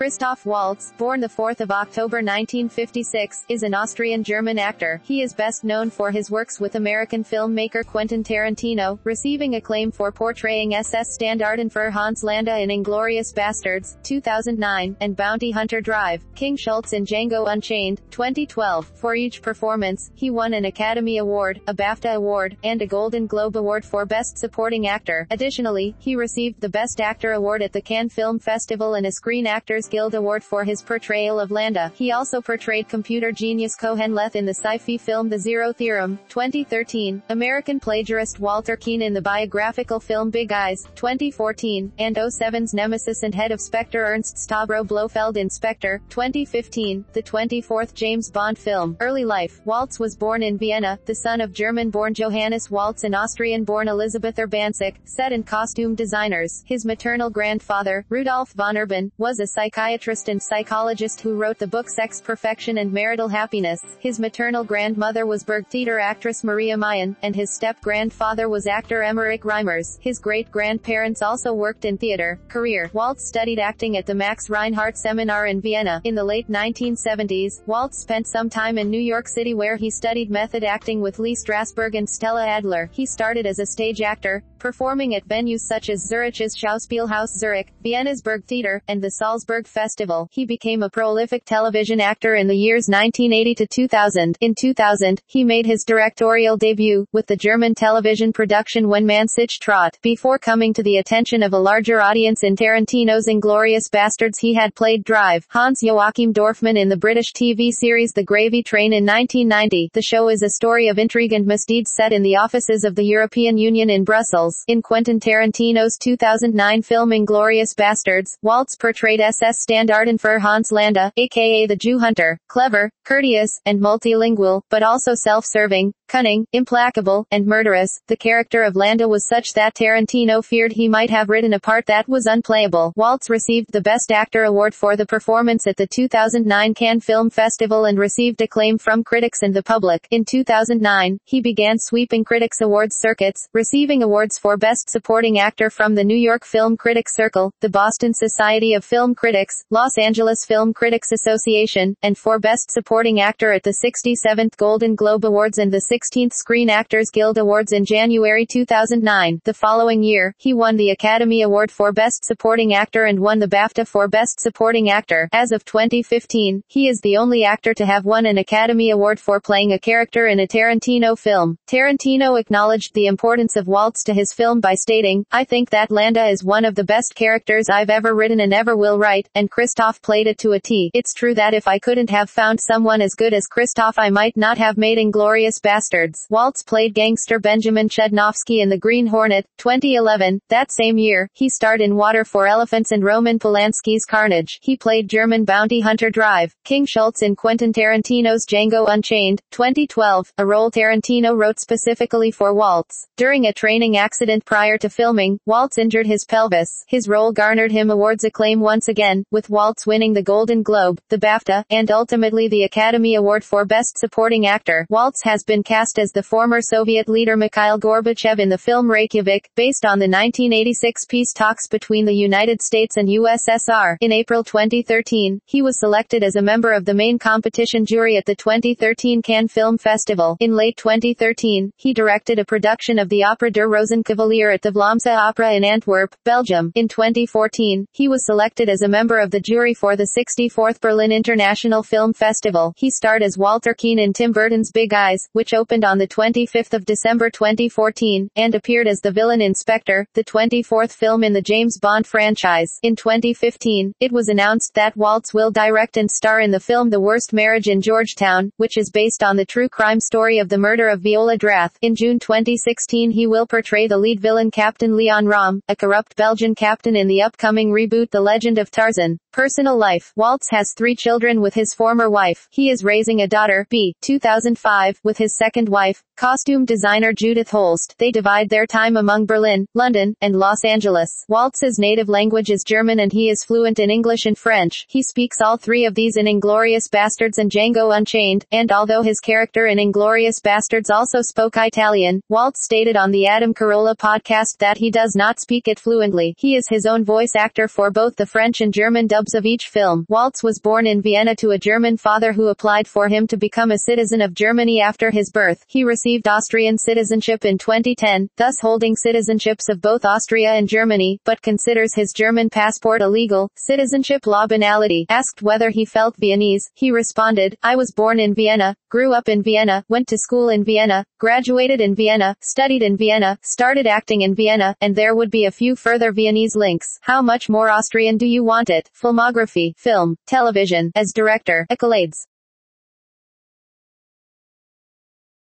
Christoph Waltz, born the 4th of October 1956, is an Austrian-German actor. He is best known for his works with American filmmaker Quentin Tarantino, receiving acclaim for portraying SS Standartenführer Hans Landa in Inglourious Basterds, 2009, and Bounty Hunter Drive, King Schultz in Django Unchained, 2012. For each performance, he won an Academy Award, a BAFTA Award, and a Golden Globe Award for Best Supporting Actor. Additionally, he received the Best Actor Award at the Cannes Film Festival and a Screen Actors Guild Award for his portrayal of Landa. He also portrayed computer genius Qohen Leth in the sci-fi film The Zero Theorem, 2013, American plagiarist Walter Keane in the biographical film Big Eyes, 2014, and 07's nemesis and head of Spectre Ernst Stavro Blofeld in Spectre, 2015, the 24th James Bond film. Early life, Waltz was born in Vienna, the son of German-born Johannes Waltz and Austrian-born Elisabeth Urbancic, set and costume designers. His maternal grandfather, Rudolf von Urban, was a psychiatrist psychiatrist and psychologist who wrote the book Sex Perfection and Marital Happiness. His maternal grandmother was Burgtheater actress Maria Mayen, and his step-grandfather was actor Emmerich Reimers. His great-grandparents also worked in theater. Career Waltz studied acting at the Max Reinhardt Seminar in Vienna. In the late 1970s, Waltz spent some time in New York City where he studied method acting with Lee Strasberg and Stella Adler. He started as a stage actor, performing at venues such as Zurich's Schauspielhaus Zurich, Vienna's Burgtheater, and the Salzburg Festival. He became a prolific television actor in the years 1980 to 2000. In 2000, he made his directorial debut, with the German television production Wenn man sich traut. Before coming to the attention of a larger audience in Tarantino's Inglourious Basterds he had played Drive, Hans Joachim Dorfmann in the British TV series The Gravy Train in 1990. The show is a story of intrigue and misdeeds set in the offices of the European Union in Brussels. In Quentin Tarantino's 2009 film Inglourious Basterds, Waltz portrayed SS Standartenführer Hans Landa, aka the Jew Hunter, clever, courteous, and multilingual, but also self-serving, cunning, implacable, and murderous. The character of Landa was such that Tarantino feared he might have written a part that was unplayable. Waltz received the Best Actor award for the performance at the 2009 Cannes Film Festival and received acclaim from critics and the public. In 2009, he began sweeping critics awards circuits, receiving awards for Best Supporting Actor from the New York Film Critics Circle, the Boston Society of Film Critics, Los Angeles Film Critics Association, and for Best Supporting Actor at the 67th Golden Globe Awards and the 16th Screen Actors Guild Awards in January 2009. The following year, he won the Academy Award for Best Supporting Actor and won the BAFTA for Best Supporting Actor. As of 2015, he is the only actor to have won an Academy Award for playing a character in a Tarantino film. Tarantino acknowledged the importance of Waltz to his his film by stating, I think that Landa is one of the best characters I've ever written and ever will write, and Christoph played it to a T. It's true that if I couldn't have found someone as good as Christoph I might not have made Inglourious Basterds. Waltz played gangster Benjamin Chudnovsky in The Green Hornet, 2011. That same year, he starred in Water for Elephants and Roman Polanski's Carnage. He played German bounty hunter Drive, King Schultz in Quentin Tarantino's Django Unchained, 2012, a role Tarantino wrote specifically for Waltz. During a training accident accident prior to filming, Waltz injured his pelvis. His role garnered him awards acclaim once again, with Waltz winning the Golden Globe, the BAFTA, and ultimately the Academy Award for Best Supporting Actor. Waltz has been cast as the former Soviet leader Mikhail Gorbachev in the film Reykjavik, based on the 1986 peace talks between the United States and USSR. In April 2013, he was selected as a member of the main competition jury at the 2013 Cannes Film Festival. In late 2013, he directed a production of the opera Der Rosen Cavalier at the Vlaamse Opera in Antwerp, Belgium. In 2014, he was selected as a member of the jury for the 64th Berlin International Film Festival. He starred as Walter Keane in Tim Burton's Big Eyes, which opened on the 25th of December 2014, and appeared as the villain Inspector, the 24th film in the James Bond franchise. In 2015, it was announced that Waltz will direct and star in the film The Worst Marriage in Georgetown, which is based on the true crime story of the murder of Viola Drath. In June 2016 he will portray the lead villain Captain Leon Rom, a corrupt Belgian captain in the upcoming reboot The Legend of Tarzan. Personal life. Waltz has three children with his former wife. He is raising a daughter, B, 2005, with his second wife, costume designer Judith Holst. They divide their time among Berlin, London, and Los Angeles. Waltz's native language is German and he is fluent in English and French. He speaks all three of these in Inglourious Basterds and Django Unchained, and although his character in Inglourious Basterds also spoke Italian, Waltz stated on the Adam Carolla podcast that he does not speak it fluently. He is his own voice actor for both the French and German dubs of each film. Waltz was born in Vienna to a German father who applied for him to become a citizen of Germany after his birth. He received Austrian citizenship in 2010, thus holding citizenships of both Austria and Germany, but considers his German passport illegal. Citizenship law banality. Asked whether he felt Viennese, he responded, I was born in Vienna, grew up in Vienna, went to school in Vienna, graduated in Vienna, studied in Vienna, started acting in Vienna, and there would be a few further Viennese links. How much more Austrian do you want it? Filmography, film, television, as director, accolades.